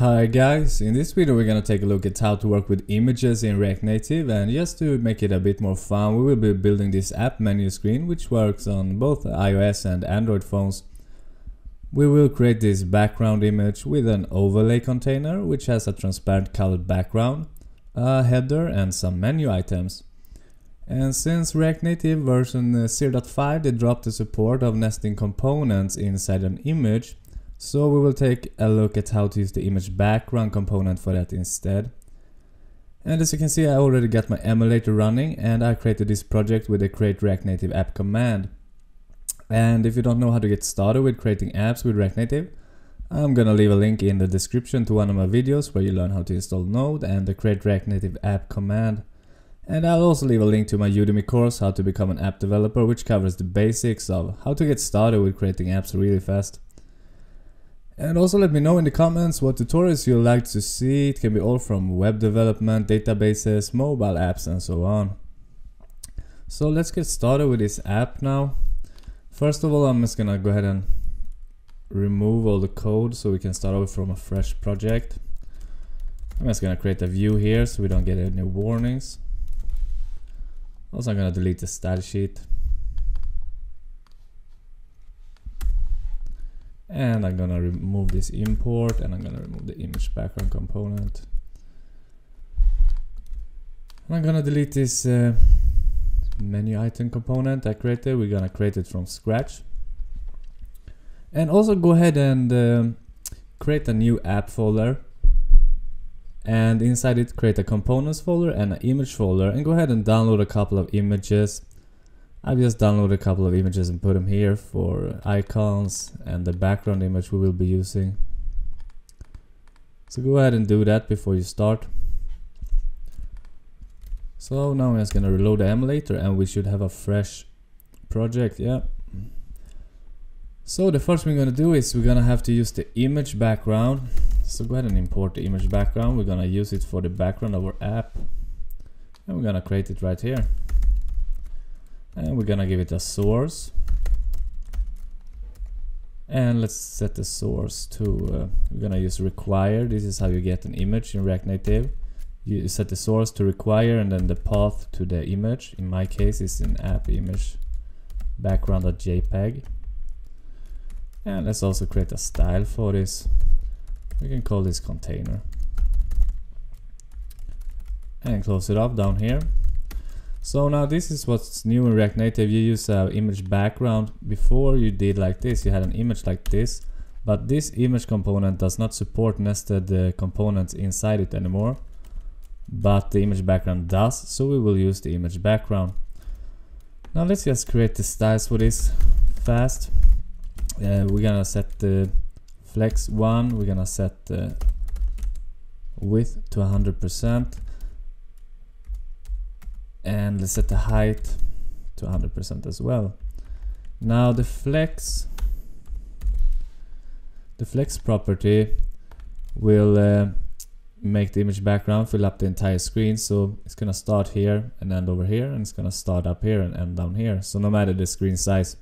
Hi guys, in this video we're gonna take a look at how to work with images in React Native and just to make it a bit more fun we will be building this app menu screen which works on both iOS and Android phones. We will create this background image with an overlay container which has a transparent colored background, a header and some menu items. And since React Native version uh, 0.5 they dropped the support of nesting components inside an image so we will take a look at how to use the image background component for that instead. And as you can see I already got my emulator running and I created this project with the create React Native app command. And if you don't know how to get started with creating apps with React Native, I'm gonna leave a link in the description to one of my videos where you learn how to install Node and the create React Native app command. And I'll also leave a link to my Udemy course how to become an app developer which covers the basics of how to get started with creating apps really fast. And also let me know in the comments what tutorials you'd like to see. It can be all from web development, databases, mobile apps and so on. So let's get started with this app now. First of all, I'm just gonna go ahead and remove all the code so we can start over from a fresh project. I'm just gonna create a view here so we don't get any warnings. Also, I'm gonna delete the style sheet. And I'm gonna remove this import and I'm gonna remove the image background component. And I'm gonna delete this uh, menu item component I created. We're gonna create it from scratch. And also go ahead and um, create a new app folder. And inside it create a components folder and an image folder. And go ahead and download a couple of images I've just downloaded a couple of images and put them here for icons and the background image we will be using. So go ahead and do that before you start. So now I'm just gonna reload the emulator and we should have a fresh project, yeah. So the first thing we're gonna do is we're gonna have to use the image background. So go ahead and import the image background. We're gonna use it for the background of our app. And we're gonna create it right here and we're gonna give it a source. And let's set the source to uh, we're gonna use require. This is how you get an image in React Native. You set the source to require and then the path to the image. In my case is an app image background.jpg and let's also create a style for this. We can call this container. And close it up down here so now this is what's new in React Native. You use an image background. Before you did like this, you had an image like this. But this image component does not support nested uh, components inside it anymore. But the image background does, so we will use the image background. Now let's just create the styles for this fast. Uh, we're gonna set the flex 1, we're gonna set the width to 100% and let's set the height to 100% as well. Now the flex the flex property will uh, make the image background fill up the entire screen. So it's gonna start here and end over here and it's gonna start up here and end down here. So no matter the screen size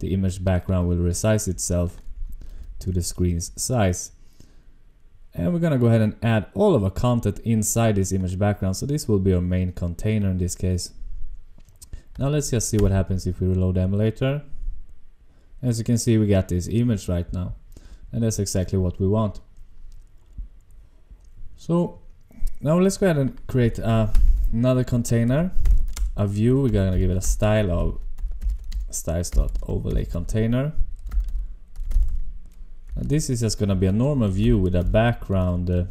the image background will resize itself to the screen's size and we're gonna go ahead and add all of our content inside this image background. So this will be our main container in this case. Now let's just see what happens if we reload the emulator. As you can see, we got this image right now. And that's exactly what we want. So now let's go ahead and create uh, another container, a view. We're gonna give it a style of styles.overlay container this is just gonna be a normal view with a background uh,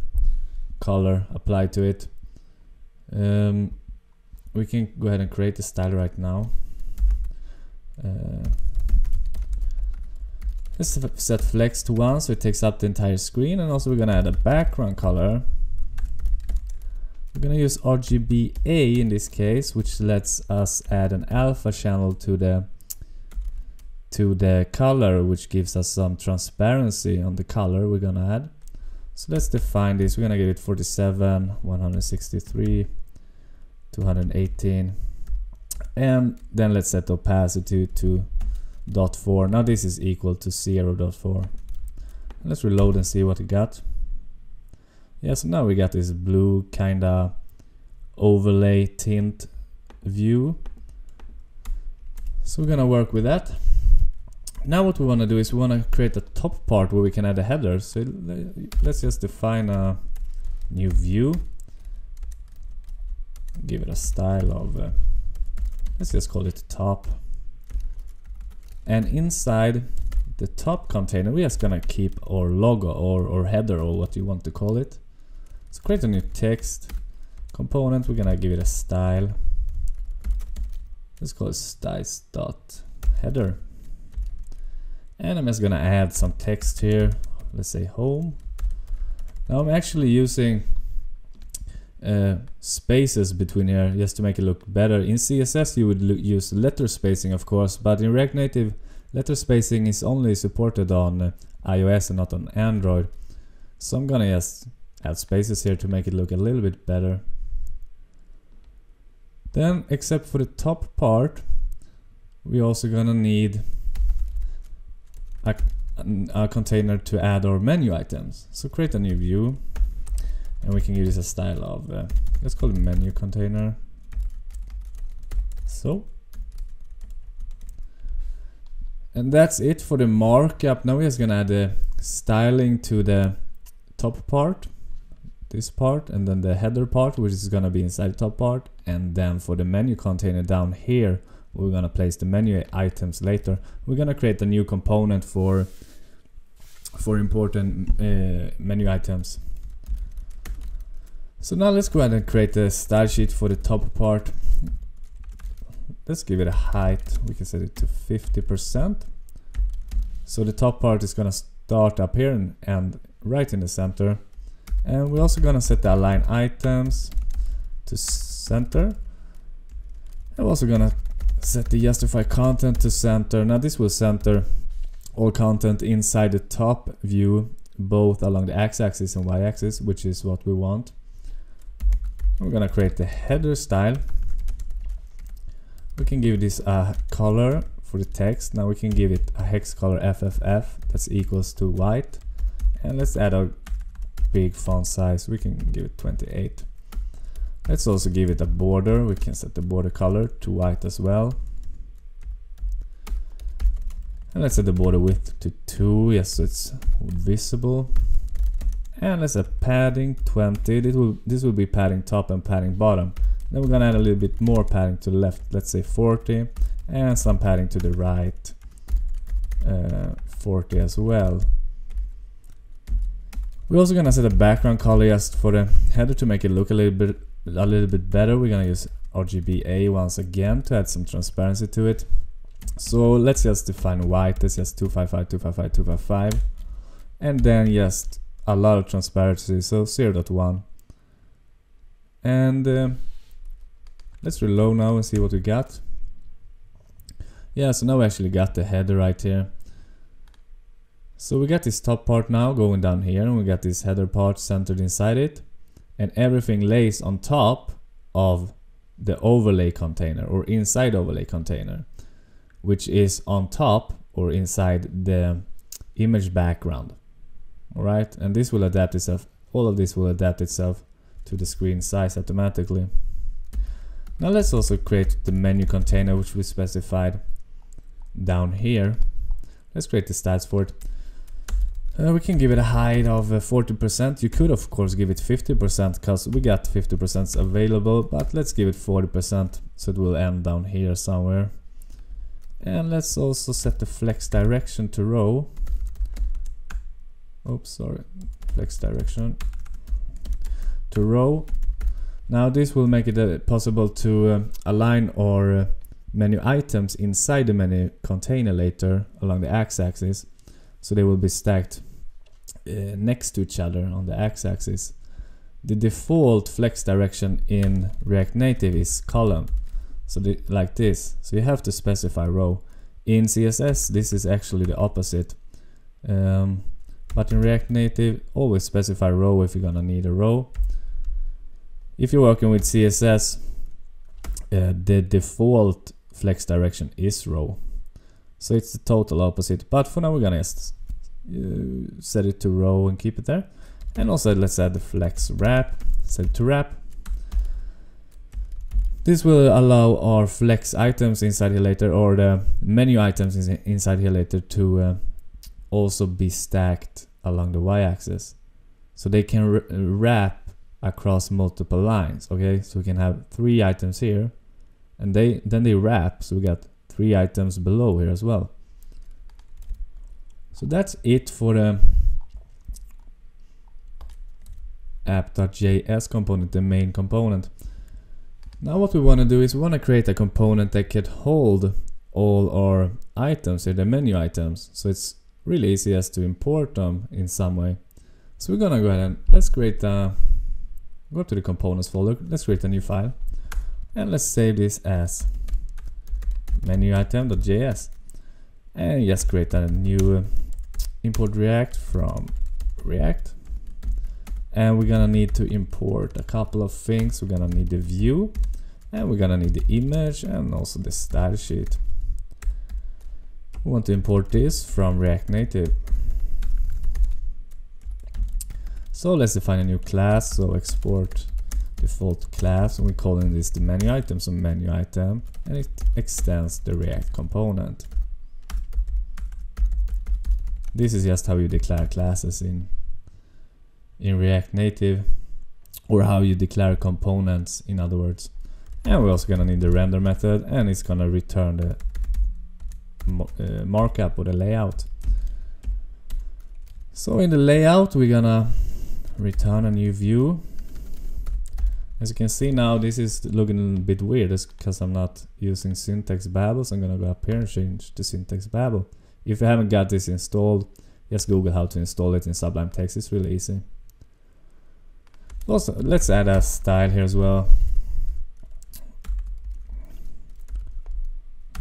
color applied to it. Um, we can go ahead and create the style right now. Uh, let's set flex to 1 so it takes up the entire screen and also we're gonna add a background color. We're gonna use RGBA in this case which lets us add an alpha channel to the to the color which gives us some transparency on the color we're gonna add. So let's define this. We're gonna give it 47 163 218 and then let's set opacity to dot 4 now this is equal to 0 dot 4 let's reload and see what we got. Yeah, so now we got this blue kinda overlay tint view. So we're gonna work with that. Now what we wanna do is we wanna create a top part where we can add a header. So let's just define a new view. Give it a style of, uh, let's just call it top. And inside the top container, we're just gonna keep our logo or, or header or what you want to call it. So create a new text component, we're gonna give it a style. Let's call it styles dot header. And I'm just gonna add some text here. Let's say home. Now I'm actually using uh, spaces between here just to make it look better. In CSS you would use letter spacing of course, but in React Native letter spacing is only supported on uh, iOS and not on Android. So I'm gonna just add spaces here to make it look a little bit better. Then, except for the top part, we're also gonna need a, a, container to add our menu items. So create a new view, and we can give this a style of, uh, let's call it menu container. So. And that's it for the markup. Now we're just gonna add the styling to the top part this part and then the header part which is gonna be inside the top part and then for the menu container down here we're gonna place the menu items later. We're gonna create a new component for for important uh, menu items. So now let's go ahead and create a style sheet for the top part. Let's give it a height. We can set it to 50% so the top part is gonna start up here and, and right in the center. And we're also gonna set the align items to center. And we're also gonna set the justify content to center. Now this will center all content inside the top view both along the x-axis and y-axis which is what we want. We're gonna create the header style. We can give this a color for the text. Now we can give it a hex color FFF that's equals to white. And let's add a big font size. We can give it 28 let's also give it a border. We can set the border color to white as well. And let's set the border width to 2 yes so it's visible. And let's set padding 20 this will this will be padding top and padding bottom. Then we're gonna add a little bit more padding to the left let's say 40 and some padding to the right uh, 40 as well. We're also gonna set a background color just for the header to make it look a little bit a little bit better. We're gonna use RGBA once again to add some transparency to it. So let's just define white as just 255, 255, 255. And then just a lot of transparency, so 0 0.1. And uh, let's reload now and see what we got. Yeah, so now we actually got the header right here. So we got this top part now going down here and we got this header part centered inside it and everything lays on top of the overlay container or inside overlay container which is on top or inside the image background. Alright and this will adapt itself all of this will adapt itself to the screen size automatically. Now let's also create the menu container which we specified down here. Let's create the stats for it uh, we can give it a height of 40%. Uh, you could of course give it 50% because we got 50% available, but let's give it 40% so it will end down here somewhere. And let's also set the flex direction to row. Oops, sorry. Flex direction to row. Now this will make it uh, possible to uh, align our uh, menu items inside the menu container later along the x-axis so they will be stacked uh, next to each other on the x-axis. The default flex direction in React Native is column, so the, like this. So you have to specify row. In CSS, this is actually the opposite. Um, but in React Native, always specify row if you're gonna need a row. If you're working with CSS, uh, the default flex direction is row. So it's the total opposite. But for now we're gonna uh, set it to row and keep it there. And also let's add the flex wrap, set to wrap. This will allow our flex items inside here later or the menu items inside here later to uh, also be stacked along the y-axis. So they can wrap across multiple lines, okay? So we can have three items here and they then they wrap, so we got three items below here as well. So that's it for uh, the app.js component, the main component. Now what we want to do is we want to create a component that can hold all our items here, the menu items. So it's really easy as to import them in some way. So we're gonna go ahead and let's create a, go up to the components folder, let's create a new file. And let's save this as menu item.js. And just create a new uh, import react from react. And we're gonna need to import a couple of things. We're gonna need the view and we're gonna need the image and also the style sheet. We want to import this from react native. So let's define a new class. So export default class and we're calling this the menu item so menu item and it extends the react component. This is just how you declare classes in in React Native or how you declare components in other words. And we're also gonna need the render method and it's gonna return the uh, markup or the layout. So in the layout we're gonna return a new view as you can see now this is looking a bit weird because I'm not using syntax babel so I'm gonna go up here and change the syntax babel if you haven't got this installed just google how to install it in Sublime Text it's really easy also, let's add a style here as well.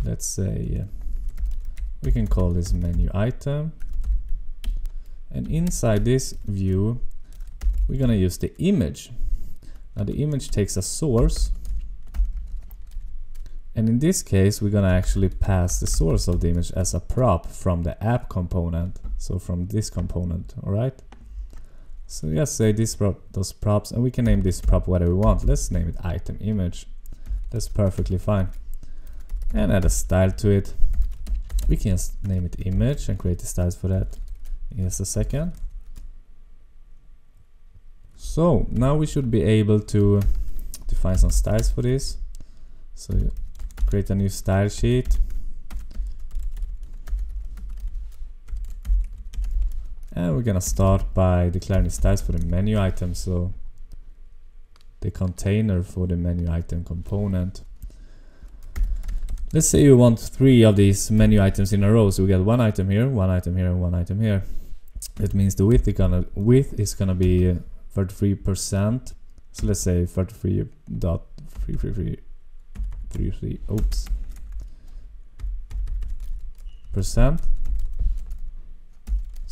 Let's say uh, we can call this menu item. And inside this view, we're gonna use the image. Now the image takes a source. And in this case, we're gonna actually pass the source of the image as a prop from the app component. So from this component, all right? So just say this prop, those props, and we can name this prop whatever we want. Let's name it item image. That's perfectly fine. And add a style to it. We can just name it image and create the styles for that in just a second. So now we should be able to define some styles for this. So create a new style sheet And we're gonna start by declaring the styles for the menu item. So the container for the menu item component. Let's say you want three of these menu items in a row. So we get one item here, one item here, and one item here. That means the width is gonna width is gonna be 33%. So let's say 33.333 oops percent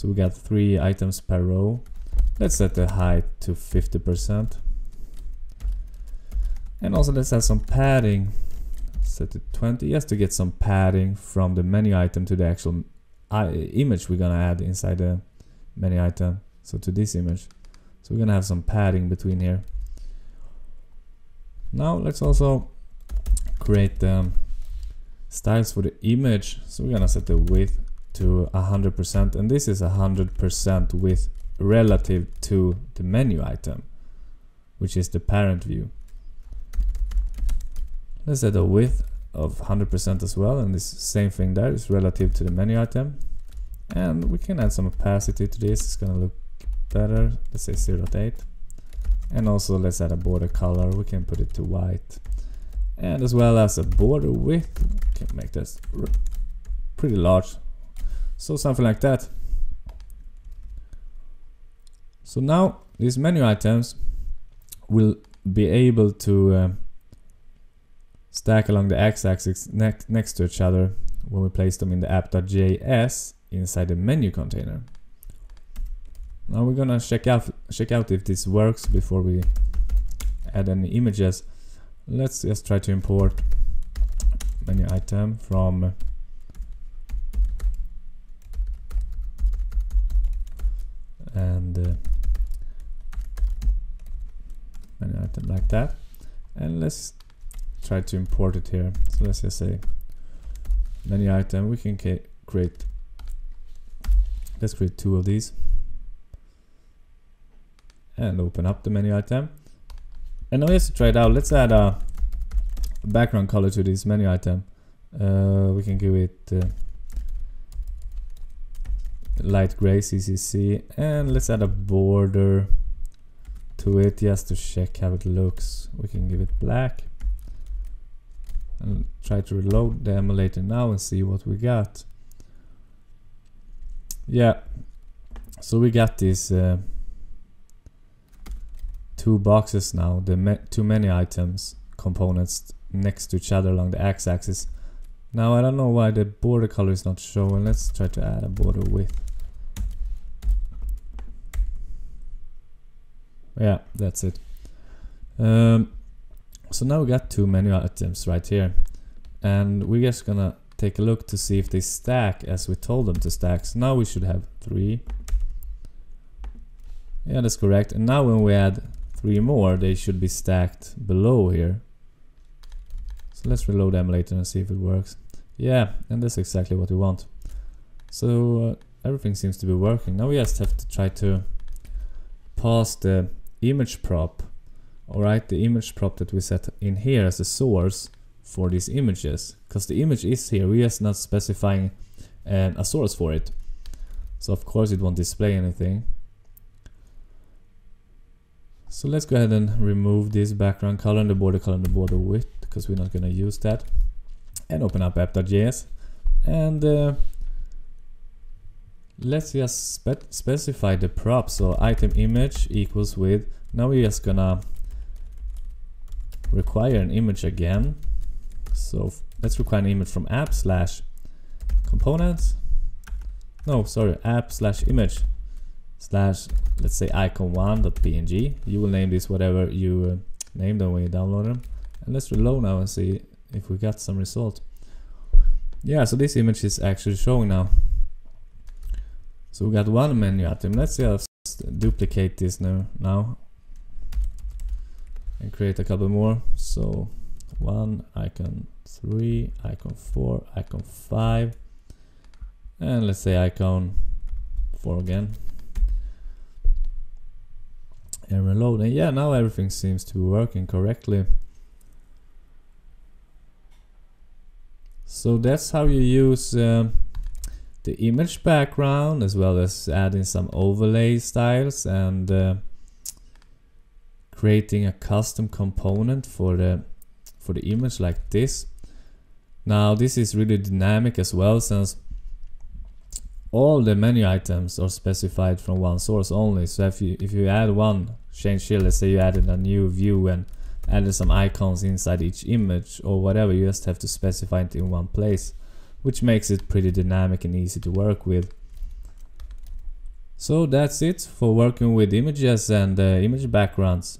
so we got three items per row. Let's set the height to 50%. And also let's add some padding. Set it 20 yes, to get some padding from the menu item to the actual uh, image we're gonna add inside the menu item. So to this image. So we're gonna have some padding between here. Now let's also create the styles for the image. So we're gonna set the width to 100% and this is 100% with relative to the menu item which is the parent view let's set a width of 100% as well and this same thing there is relative to the menu item and we can add some opacity to this it's gonna look better. Let's say 0.8 and also let's add a border color. We can put it to white. And as well as a border width. Can make this pretty large. So something like that. So now these menu items will be able to uh, stack along the x-axis ne next to each other when we place them in the app.js inside the menu container. Now we're gonna check out check out if this works before we add any images. Let's just try to import menu item from and uh, item like that. And let's try to import it here. So let's just say menu item. We can create let's create two of these and open up the menu item. And now let's try it out. Let's add a background color to this menu item. Uh, we can give it uh, light gray CCC and let's add a border to it just to check how it looks. We can give it black and try to reload the emulator now and see what we got. Yeah so we got this uh, two boxes now the too many items components next to each other along the x-axis. Now I don't know why the border color is not showing. Let's try to add a border width. Yeah that's it. Um, so now we got two menu items right here. And we're just gonna take a look to see if they stack as we told them to stack. So now we should have three. Yeah that's correct. And now when we add three more they should be stacked below here. So let's reload emulator and see if it works. Yeah and that's exactly what we want. So uh, everything seems to be working. Now we just have to try to pass the image prop alright the image prop that we set in here as a source for these images. Because the image is here we are not specifying um, a source for it. So of course it won't display anything so let's go ahead and remove this background color and the border color and the border width because we're not going to use that and open up app.js and uh, let's just spe specify the prop. So item image equals with now we're just gonna require an image again. So let's require an image from app slash components. No sorry app slash image slash let's say icon1.png you will name this whatever you uh, name them when you download them and let's reload now and see if we got some result yeah so this image is actually showing now so we got one menu item. Let's just duplicate this now, now and create a couple more. So one, icon three, icon four, icon five, and let's say icon four again. And reload. And yeah, now everything seems to be working correctly. So that's how you use um, the image background as well as adding some overlay styles and uh, creating a custom component for the for the image like this now this is really dynamic as well since all the menu items are specified from one source only so if you if you add one change here let's say you added a new view and added some icons inside each image or whatever you just have to specify it in one place which makes it pretty dynamic and easy to work with. So that's it for working with images and uh, image backgrounds.